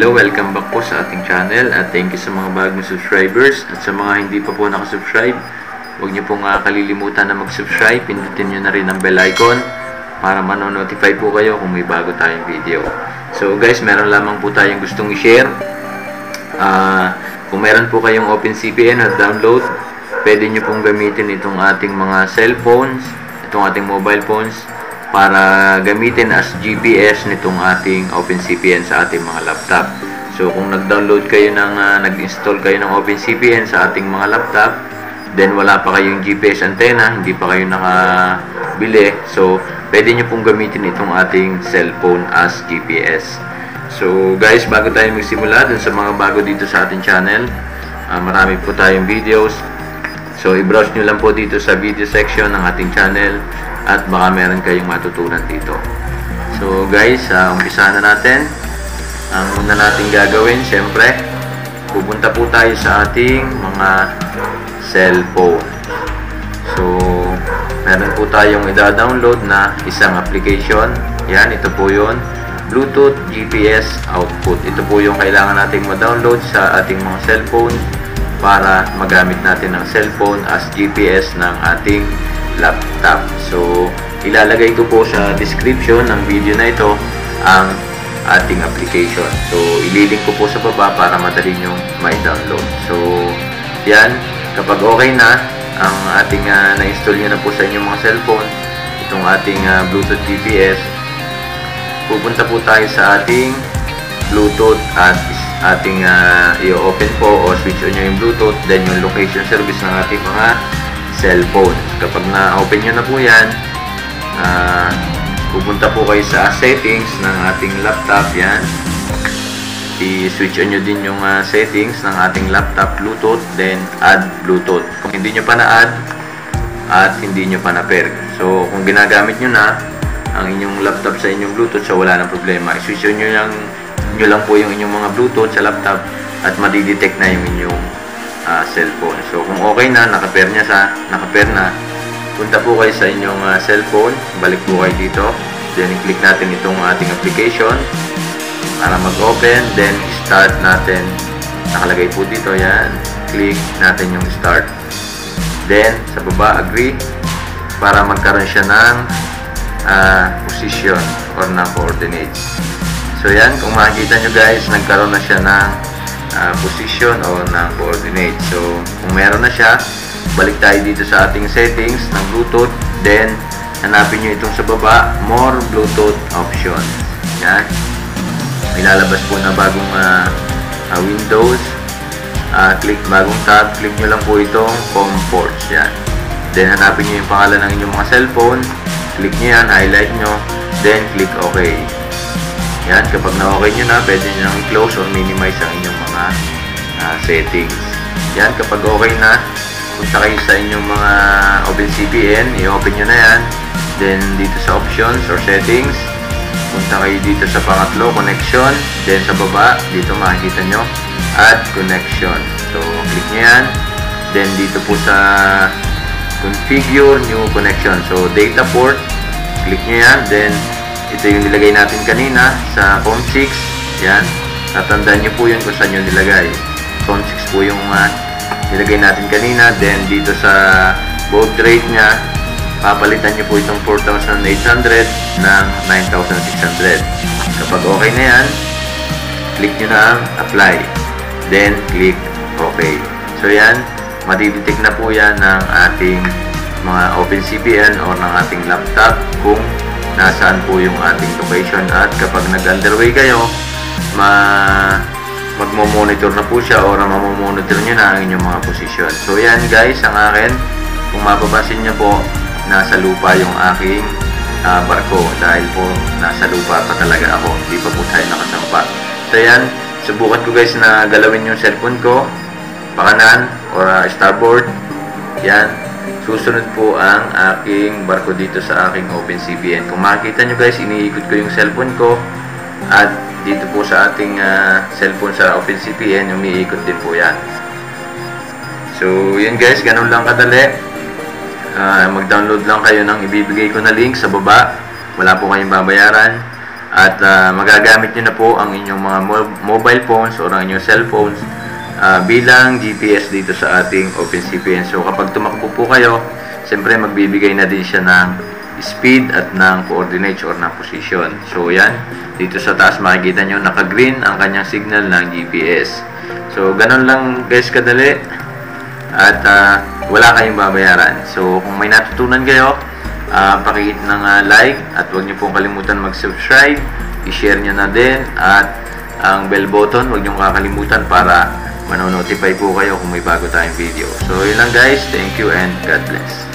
Hello, welcome back po sa ating channel. At thank you sa mga bagong subscribers. At sa mga hindi pa po nakasubscribe huwag niyo pong uh, kalilimutan na mag-subscribe. Pindutin niyo na rin ang bell icon para manonotify po kayo kung may bago tayong video. So guys, meron lamang po tayong gustong i-share. Uh, kung meron po kayong OpenCPN at download pwede niyo pong gamitin itong ating mga cellphones itong ating mobile phones para gamitin as GPS nitong ating OpenCPN sa ating mga laptop. So kung nag-download kayo ng uh, nag-install kayo ng OpenCPN sa ating mga laptop, then wala pa kayong GPS antenna, hindi pa kayo nakabili. So pwede niyo pong gamitin itong ating cellphone as GPS. So guys, bago tayo magsimula dun sa mga bago dito sa ating channel, uh, marami po tayong videos. So i-browse nyo lang po dito sa video section ng ating channel at baka meron kayong matutunan dito. So guys, uh, umpisa na natin. Ang una natin gagawin, syempre, pupunta po tayo sa ating mga cellphone. So, meron po tayong ida-download na isang application. Yan, ito po yon Bluetooth GPS output. Ito po yung kailangan nating ma-download sa ating mga cellphone para magamit natin ang cellphone as GPS ng ating laptop. So, ilalagay ko po sa description ng video na ito ang ating application. So, ililink ko po sa baba para madali nyo may download. So, yan. Kapag okay na, ang ating uh, na-install nyo na po sa inyong mga cellphone, itong ating uh, Bluetooth GPS, pupunta po tayo sa ating Bluetooth at ating uh, i-open po o switch on nyo yung Bluetooth, then yung location service ng ating mga cellphone. Kapag na-open nyo na po yan, uh, pupunta po kayo sa settings ng ating laptop. Yan. I-switch on nyo din yung uh, settings ng ating laptop Bluetooth, then add Bluetooth. Kung hindi nyo pa na-add, at hindi nyo pa na-pair. So, kung ginagamit nyo na ang inyong laptop sa inyong Bluetooth, so wala nang problema. I-switch on nyo lang, nyo lang po yung inyong mga Bluetooth sa laptop at madidetect na yung inyong uh, cellphone. So kung okay na, naka-pair niya sa naka-pair na, punta po kayo sa inyong uh, cellphone, balik po kayo dito. Then click natin itong ating application para mag-open, then start natin. Nakalagay po dito, yan. Click natin yung start. Then sa baba, agree para magkaroon siya ng uh, position or ng coordinates. So yan, kung makikita nyo guys, nagkaroon na siya ng uh, position o ng coordinate. So, kung meron na siya, balik tayo dito sa ating settings ng Bluetooth. Then, hanapin nyo itong sa baba, more Bluetooth options. Yan. Ilalabas po na bagong uh, uh, Windows. Uh, click bagong tab, click nyo lang po itong Comforts. Yan. Then, hanapin nyo yung pangalan ng inyong mga cellphone. Click nyo yan, highlight nyo. Then, click OK. Yan, kapag na-okay nyo na, pwede nyo nang i-close or minimize ang inyong mga uh, settings. Yan, kapag okay na, punta kayo sa inyong mga OpenCPN, i-open nyo na yan. Then, dito sa options or settings, punta kayo dito sa pangatlo, connection. Then, sa baba, dito makikita nyo, add connection. So, click nyo yan. Then, dito po sa configure new connection. So, data port, click nyo yan. Then, ito yung nilagay natin kanina sa form 6. Yan. Tatandaan nyo po yun kung saan nyo nilagay. Form 6 po yung uh, nilagay natin kanina. Then, dito sa baud rate nya, papalitan nyo po itong 4,800 ng 9,600. Kapag okay na yan, click nyo na ang apply. Then, click OK. So, yan. Madidetect na po yan ng ating mga OpenCPN o ng ating laptop kung nasaan po yung ating location at kapag nag-underway kayo ma magmo-monitor na po siya or mamomonitor nyo na ang inyong mga posisyon. So yan guys, ang akin. Kung mapapansin nyo po nasa lupa yung aking uh, barko dahil po nasa lupa pa talaga ako. Hindi pa po tayo nakasampa. So yan, subukan ko guys na galawin yung cellphone ko. Pakanan or uh, starboard. Yan, susunod po ang aking barko dito sa aking OpenCBN. Kung makikita nyo guys, iniikot ko yung cellphone ko at dito po sa ating uh, cellphone sa OpenCPN, umiikot din po yan. So, yun guys, ganun lang kadali. Uh, Mag-download lang kayo ng ibibigay ko na link sa baba. Wala po kayong babayaran. At ah, magagamit nyo na po ang inyong mga mo- mobile phones or ang inyong cellphones ah, bilang GPS dito sa ating OpenCPN. So kapag tumakbo po kayo, siyempre magbibigay na din siya ng speed at ng coordinates or ng position. So yan, dito sa taas makikita nyo naka-green ang kanyang signal ng GPS. So ganun lang guys kadali at ah, wala kayong babayaran. So kung may natutunan kayo, uh, pakihit ng ah, like at huwag niyo pong kalimutan mag-subscribe, i-share niyo na din at ang bell button, huwag niyo kakalimutan para manonotify po kayo kung may bago tayong video. So yun lang guys, thank you and God bless.